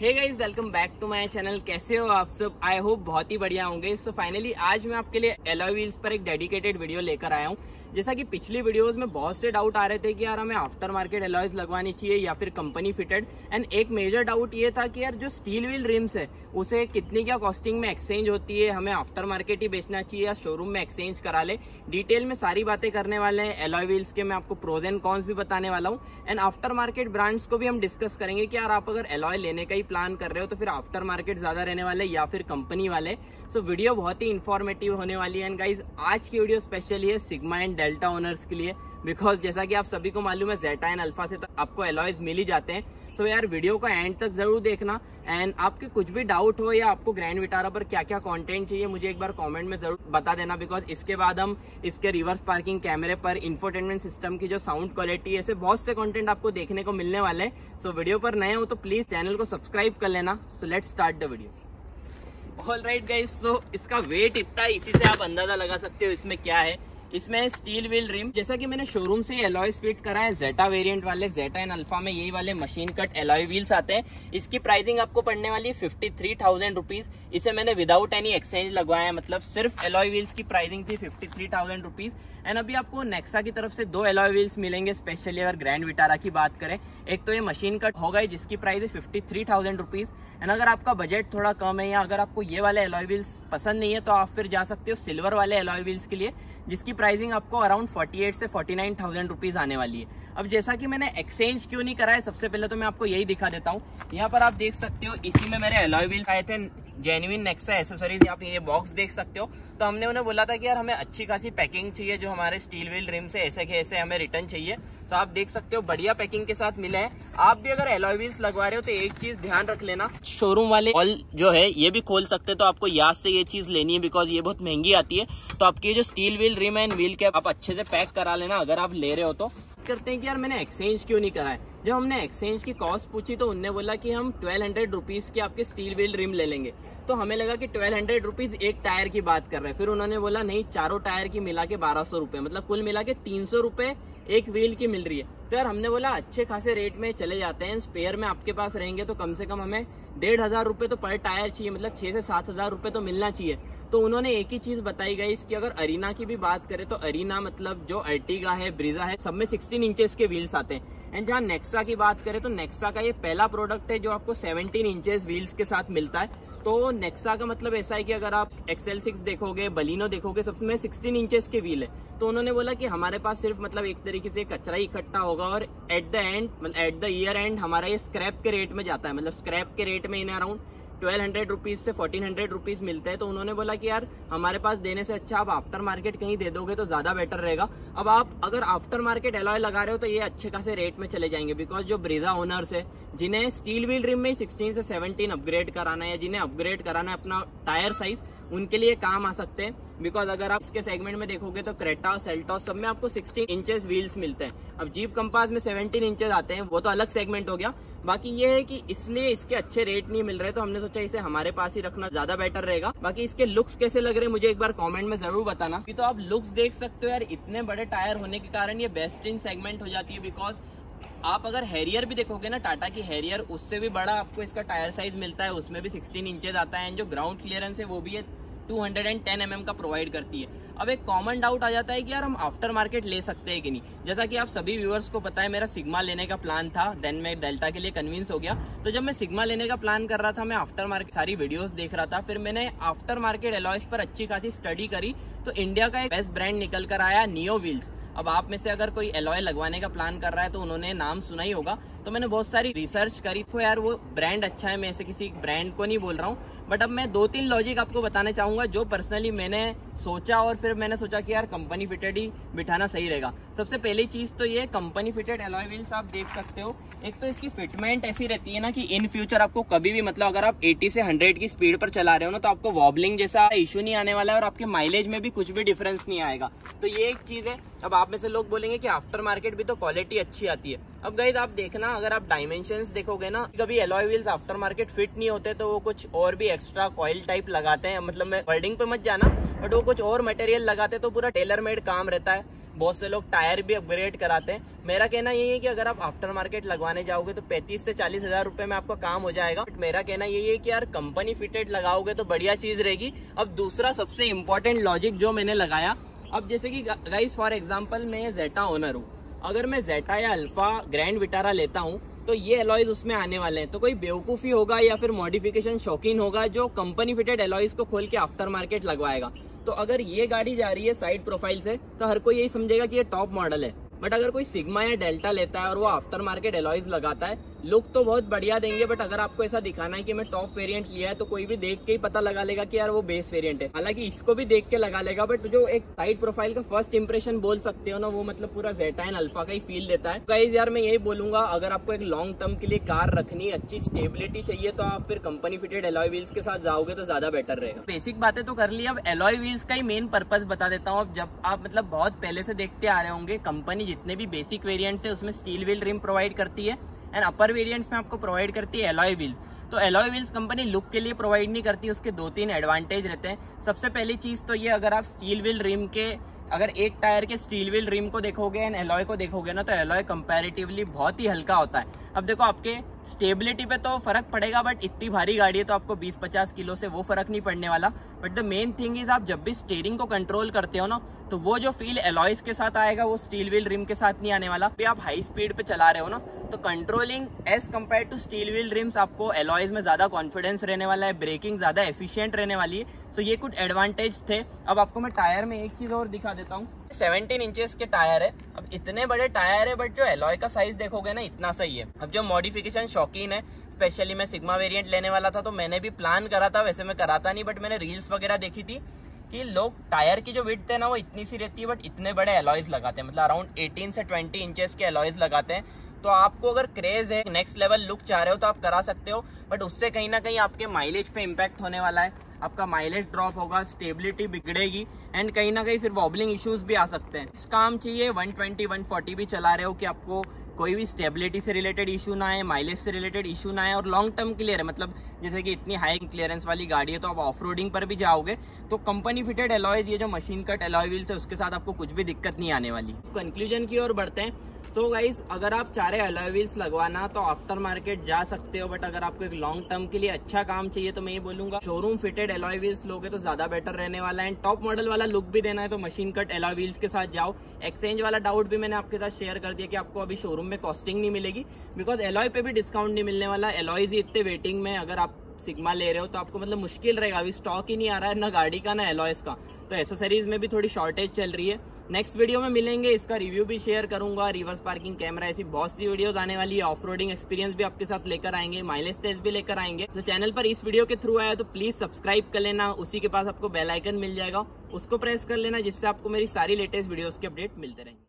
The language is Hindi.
Hey guys welcome back to my channel कैसे हो आप सब? आई होप बहुत ही बढ़िया होंगे। सो so फाइनली आज मैं आपके लिए एलॉय व्हील्स पर एक डेडिकेटेड वीडियो लेकर आया हूँ। जैसा कि पिछली वीडियोस में बहुत से डाउट आ रहे थे कि यार हमें आफ्टर मार्केट एलॉयज लगवानी चाहिए या फिर कंपनी फिटेड एंड एक मेजर डाउट ये था कि यार जो स्टील व्हील रिम्स है, उसे कितनी क्या कॉस्टिंग में एक्सचेंज होती है? हमें आफ्टर मार्केट ही बेचना चाहिए या शोरूम में एक्सचेंज करा ले? डिटेल में सारी बातें करने वाले हैं एलॉय व्हील्स के, मैं आपको प्रोज एंड कॉन्स भी बताने वाला हूँ. एंड आफ्टर मार्केट ब्रांड्स को भी हम डिस्कस करेंगे कि यार आप अगर एलॉय लेने का ही प्लान कर रहे हो तो फिर आफ्टर मार्केट ज़्यादा रहने वाले या फिर कंपनी वाले? सो वीडियो बहुत ही इन्फॉर्मेटिव होने वाली है। एंड गाइज़ आज की वीडियो स्पेशली है सिग्मा एंड डेल्टा ओनर्स के लिए बिकॉज़ जैसा कि आप सभी को मालूम है जेटा एंड अल्फ़ा से तो आपको एलॉयज मिल ही जाते हैं। सो so, यार वीडियो को एंड तक ज़रूर देखना। एंड आपके कुछ भी डाउट हो या आपको ग्रैंड विटारा पर क्या क्या कंटेंट चाहिए मुझे एक बार कमेंट में ज़रूर बता देना बिकॉज़ इसके बाद हम इसके रिवर्स पार्किंग कैमरे पर इंफोटेनमेंट सिस्टम की जो साउंड क्वालिटी ऐसे बहुत से कंटेंट आपको देखने को मिलने वाले हैं। सो so, वीडियो पर नए हो तो प्लीज़ चैनल को सब्सक्राइब कर लेना। So let start the video all right guys so इसका वेट इतना इसी से आप अंदाज़ा लगा सकते हो इसमें क्या है। इसमें स्टील व्हील रिम जैसा कि मैंने शोरूम से एलॉयस फिट करा है जेटा वेरिएंट वाले जेटा एंड अल्फ़ा में यही वाले मशीन कट एलॉय व्हील्स आते हैं। इसकी प्राइसिंग आपको पड़ने वाली फिफ्टी थ्री थाउज़ेंड रुपीज़ इसे मैंने विदाउट एनी एक्सचेंज लगवाया है मतलब सिर्फ़ एलॉय व्हील्स की प्राइसिंग थी fifty three thousand rupees and अभी आपको नेक्सा की तरफ़ से दो एलॉय व्हील्स मिलेंगे स्पेशली अगर ग्रैंड विटारा की बात करें। एक तो ये मशीन कट होगा जिसकी प्राइस है fifty three thousand rupees and अगर आपका बजट थोड़ा कम है या अगर आपको ये वाले एलॉय व्हील्स पसंद नहीं है तो आप फिर जा सकते हो सिल्वर वाले एलॉय व्हील्स के लिए। जिसकी प्राइसिंग आपको अराउंड फोर्टी एट से फोर्टी नाइन थाउज़ेंड रुपीज़ आने वाली है। अब जैसा कि मैंने एक्सचेंज क्यों नहीं करा है, सबसे पहले तो मैं आपको यही दिखा देता हूँ। यहाँ पर आप देख सकते हो, इसी में मेरे एलॉय व्हील्स आए थे। जेन्युइन नेक्सा एसेसरीज आप ये बॉक्स देख सकते हो। तो हमने उन्हें बोला था कि यार हमें अच्छी खासी पैकिंग चाहिए, जो हमारे स्टील व्हील रिम से ऐसे के ऐसे हमें रिटर्न चाहिए। तो आप देख सकते हो, बढ़िया पैकिंग के साथ मिले हैं। आप भी अगर एलॉय व्हील्स लगवा रहे हो तो एक चीज़ ध्यान रख लेना। शोरूम वाले ऑल जो है, ये भी खोल सकते हैं तो आपको याद से ये चीज़ लेनी है बिकॉज़ ये बहुत महँगी आती है। तो आपकी जो steel wheel rim and wheel cap आप अच्छे से पैक करा लेना, अगर आप ले रहे हो तो। करते हैं कि यार मैंने एक्सचेंज क्यों नहीं करा है? जब हमने एक्सचेंज की कॉस्ट पूछी तो उनने बोला कि हम ट्वेल्व हंड्रेड रुपीज़ की आपके स्टील व्हील रिम ले लेंगे। तो हमें लगा कि ट्वेल्व हंड्रेड रुपीज़ एक टायर की बात कर रहे हैं। फिर उन्होंने बोला, नहीं, चारों टायर की मिला के बारह सौ रुपए मतलब कुल मिला के तीन सौ रुपए एक व्हील की मिल रही है। तो यार हमने बोला, अच्छे खासे रेट में चले जाते हैं स्पेयर में आपके पास रहेंगे तो कम से कम हमें डेढ़ हज़ार रुपये तो पर टायर चाहिए मतलब छः से सात हज़ार रुपये तो मिलना चाहिए। तो उन्होंने एक ही चीज़ बताई गई, इसकी अगर अरीना की भी बात करें तो अरीना मतलब जो अर्टिगा है, ब्रिजा है, सब में सिक्सटीन इंचेस के व्हील्स आते हैं। एंड जहाँ नेक्सा की बात करें तो नेक्सा का ये पहला प्रोडक्ट है जो आपको 17 इंचेस व्हील्स के साथ मिलता है। तो नेक्सा का मतलब ऐसा है कि अगर आप एक्सएल सिक्स देखोगे बलिनो देखोगे सब में 16 इंचेस के व्हील है। तो उन्होंने बोला कि हमारे पास सिर्फ़ मतलब एक तरीके से कचरा ही इकट्ठा होगा और एट द एंड मतलब एट द ईयर एंड हमारा ये स्क्रैप के रेट में जाता है। मतलब स्क्रैप के रेट में in around twelve hundred rupees से फोर्टीन हंड्रेड रुपीज़ मिलते हैं तो उन्होंने बोला कि यार, हमारे पास देने से अच्छा आप आफ्टर मार्केट कहीं दे दोगे तो ज़्यादा बेटर रहेगा। अब आप अगर आफ्टर मार्केट एलॉय लगा रहे हो तो ये अच्छे खासे रेट में चले जाएँगे बिकॉज़ जो ब्रिजा ओनर्स है, जिन्हें स्टील व्हील रिम में सिक्सटीन से सेवनटीन अपग्रेड कराना है जिन्हें अपग्रेड कराना है अपना टायर साइज़ उनके लिए काम आ सकते हैं। बिकॉज़ अगर आप इसके सेगमेंट में देखोगे तो क्रेटा सेल्टॉस सब में आपको 16 इंचेस व्हील्स मिलते हैं। अब जीप कंपास में 17 इंचेस आते हैं, वो तो अलग सेगमेंट हो गया। बाकी ये है कि इसलिए इसके अच्छे रेट नहीं मिल रहे तो हमने सोचा इसे हमारे पास ही रखना ज़्यादा बेटर रहेगा। बाकी इसके लुक्स कैसे लग रहे मुझे एक बार कमेंट में ज़रूर बताना। तो आप लुक्स देख सकते हो यार, इतने बड़े टायर होने के कारण ये बेस्ट इन सेगमेंट हो जाती है बिकॉज़ आप अगर हैरियर भी देखोगे ना टाटा की हैरियर उससे भी बड़ा आपको इसका टायर साइज़ मिलता है, उसमें भी 16 इंचेज आता है एंड जो ग्राउंड क्लियरेंस है, वो भी है 210 mm का प्रोवाइड करती है। अब एक कॉमन डाउट आ जाता है कि यार हम आफ्टर मार्केट ले सकते हैं कि नहीं? जैसा कि आप सभी व्यूअर्स को पता है, मेरा सिग्मा लेने का प्लान था देन मैं डेल्टा के लिए कन्विंस हो गया। तो जब मैं सिग्मा लेने का प्लान कर रहा था, मैं आफ्टर मार्केट सारी वीडियोस देख रहा था, फिर मैंने आफ्टर मार्केट एलॉयस पर अच्छी खासी स्टडी करी। तो इंडिया का एक बेस्ट ब्रांड निकल कर आया नियो व्हील्स अब आप में से अगर कोई एलॉय लगवाने का प्लान कर रहा है तो उन्होंने नाम सुना ही होगा। तो मैंने बहुत सारी रिसर्च करी। तो यार वो ब्रांड अच्छा है, मैं ऐसे किसी ब्रांड को नहीं बोल रहा हूँ। बट अब मैं दो तीन लॉजिक आपको बताना चाहूँगा, जो पर्सनली मैंने सोचा और फिर मैंने सोचा कि यार कंपनी फिटेड ही बिठाना सही रहेगा। सबसे पहली चीज़ तो ये कंपनी फिटेड एलॉय व्हील्स आप देख सकते हो। एक तो इसकी फिटमेंट ऐसी रहती है ना कि इन फ्यूचर आपको कभी भी मतलब अगर आप 80 से 100 की स्पीड पर चला रहे हो ना तो आपको वॉबलिंग जैसा इशू नहीं आने वाला है और आपके माइलेज में भी कुछ भी डिफरेंस नहीं आएगा। तो ये एक चीज़ है। अब आप में से लोग बोलेंगे कि आफ्टर मार्केट भी तो क्वालिटी अच्छी आती है। अब गाइज़ आप देखना, अगर आप डायमेंशन देखोगे ना, कभी alloy wheels aftermarket fit नहीं होते तो वो कुछ और भी एक्स्ट्रा कॉइल टाइप लगाते हैं। मतलब मैं वर्डिंग पे मत जाना बट वो कुछ और मटेरियल लगाते तो पूरा टेलर मेड काम रहता है। बहुत से लोग टायर भी अपग्रेड कराते हैं। मेरा कहना यही है कि अगर आप आफ्टर मार्केट लगवाने जाओगे तो पैंतीस से चालीस हज़ार रुपए में आपका काम हो जाएगा। बट मेरा कहना यही है कि यार कंपनी फिटेड लगाओगे तो बढ़िया चीज़ रहेगी। अब दूसरा सबसे इम्पोर्टेंट लॉजिक जो मैंने लगाया, अब जैसे कि गाइस फॉर एग्ज़ाम्पल मैं जेटा ओनर हूँ। अगर मैं जेटा या अल्फ़ा ग्रैंड विटारा लेता हूँ तो ये एलॉयज उसमें आने वाले हैं। तो कोई बेवकूफ़ी होगा या फिर मॉडिफिकेशन शौकीन होगा जो कंपनी फिटेड एलॉयज को खोल के आफ्टर मार्केट लगवाएगा। तो अगर ये गाड़ी जा रही है साइड प्रोफ़ाइल से तो हर कोई यही समझेगा कि ये टॉप मॉडल है। बट अगर कोई सिग्मा या डेल्टा लेता है और वो आफ्टर मार्केट एलॉइज लगाता है लुक तो बहुत बढ़िया देंगे बट अगर आपको ऐसा दिखाना है कि मैं टॉप वेरिएंट लिया है तो कोई भी देख के ही पता लगा लेगा कि यार वो बेस वेरिएंट है। हालाँकि इसको भी देख के लगा लेगा बट जो एक साइड प्रोफ़ाइल का फ़र्स्ट इंप्रेशन बोल सकते हो ना, वो मतलब पूरा जेटा एंड अल्फ़ा का ही फील देता है। गाइज़ यार मैं यही बोलूँगा, अगर आपको एक लॉन्ग टर्म के लिए कार रखनी अच्छी स्टेबिलिटी चाहिए तो आप फिर कंपनी फिटेड एलॉय व्हील्स के साथ जाओगे तो ज़्यादा बेटर रहेगा। बेसिक बातें तो कर ली, अब एलॉय व्हील्स का ही मेन पर्पज बता देता हूँ। अब जब आप मतलब बहुत पहले से देखते आ रहे होंगे कंपनी जितने भी बेसिक वेरियंट है, उसमें स्टील व्हील रिम प्रोवाइड करती है। एंड अपर वेरियंट्स में आपको प्रोवाइड करती है एलॉय व्हील्स तो एलॉय व्हील्स कंपनी लुक के लिए प्रोवाइड नहीं करती, उसके दो तीन एडवांटेज रहते हैं। सबसे पहली चीज़ तो ये, अगर आप स्टील व्हील रिम के, अगर एक टायर के स्टील व्हील रिम को देखोगे एंड एलॉय को देखोगे ना तो एलॉय कंपेरेटिवली बहुत ही हल्का होता है। अब देखो आपके स्टेबिलिटी पे तो फ़र्क पड़ेगा बट इतनी भारी गाड़ी है तो आपको 20-50 किलो से वो फ़र्क नहीं पड़ने वाला। But the main thing is आप जब भी स्टेयरिंग को कंट्रोल करते हो ना तो वो जो फील एलॉयस के साथ आएगा, वो स्टील व्हील रिम के साथ नहीं आने वाला। भी आप हाई स्पीड पे चला रहे हो ना तो controlling edge compare to steel wheel rims आपको एलॉयज में ज़्यादा कॉन्फिडेंस रहने वाला है ब्रेकिंग ज़्यादा एफिशिएंट रहने वाली है। सो ये कुछ एडवांटेज थे। अब आपको मैं टायर में एक चीज़ और दिखा देता हूँ। सेवनटीन इंचेस के टायर है। अब इतने बड़े टायर है बट जो एलॉय का साइज़ देखोगे ना, इतना सही है। अब जो मॉडिफिकेशन शौकीन है स्पेशली मैं सिग्मा वेरिएंट लेने वाला था तो मैंने भी प्लान करा था, वैसे मैं कराता नहीं बट मैंने रील्स वगैरह देखी थी कि लोग टायर की जो विड्थ है ना, वो इतनी सी रहती है बट इतने बड़े एलॉयज लगाते हैं। मतलब अराउंड 18 से 20 इंचेस के एलॉयज लगाते हैं। तो आपको अगर क्रेज है नेक्स्ट लेवल लुक चाह रहे हो तो आप करा सकते हो बट उससे कहीं ना कहीं आपके माइलेज पे इम्पैक्ट होने वाला है। आपका माइलेज ड्रॉप होगा स्टेबिलिटी बिगड़ेगी एंड कहीं ना कहीं फिर वॉबलिंग इश्यूज़ भी आ सकते हैं। इस काम चाहिए 120 140 भी चला रहे हो कि आपको कोई भी स्टेबिलिटी से रिलेटेड इशू ना आए माइलेज से रिलेटेड इशू ना आए, और लॉन्ग टर्म क्लियर है। मतलब जैसे कि इतनी हाई क्लियरेंस वाली गाड़ी है तो आप ऑफ़ पर भी जाओगे तो कंपनी फिटेड एलॉयज ये जो मशीन कट एलॉय व्हील्स है, उसके साथ आपको कुछ भी दिक्कत नहीं आने वाली। कंक्लूजन की ओर बढ़ते हैं। सो so गाइज़ अगर आप चाह रहे अलॉय व्हील्स लगवाना तो आफ्टर मार्केट जा सकते हो बट अगर आपको एक लॉन्ग टर्म के लिए अच्छा काम चाहिए तो मैं ये बोलूँगा शोरूम फिटेड एलॉय व्हील्स लोगे तो ज़्यादा बेटर रहने वाला है टॉप मॉडल वाला लुक भी देना है तो मशीन कट एलॉय व्हील्स के साथ जाओ। एक्सचेंज वाला डाउट भी मैंने आपके साथ शेयर कर दिया कि आपको अभी शोरूम में कॉस्टिंग नहीं मिलेगी बिकॉज़ एलॉय पे भी डिस्काउंट नहीं मिलने वाला एलॉयज ही इतने वेटिंग में, अगर आप सिग्मा ले रहे हो तो आपको मतलब मुश्किल रहेगा, अभी स्टॉक ही नहीं आ रहा है, ना गाड़ी का, ना एलॉयस का। तो एसेसरीज में भी थोड़ी शॉर्टेज चल रही है। नेक्स्ट वीडियो में मिलेंगे, इसका रिव्यू भी शेयर करूँगा। रिवर्स पार्किंग कैमरा ऐसी बहुत सी वीडियोस आने वाली है। ऑफ़ एक्सपीरियंस भी आपके साथ लेकर आएँगे माइलेज टेस्ट भी लेकर आएँगे। तो चैनल पर इस वीडियो के थ्रू आया तो प्लीज़ सब्सक्राइब कर लेना। उसी के पास आपको बेलाइकन मिल जाएगा। उसको प्रेस कर लेना, जिससे आपको मेरी सारी लेटेस्ट वीडियोज़ के अपडेट मिलते रहेंगे।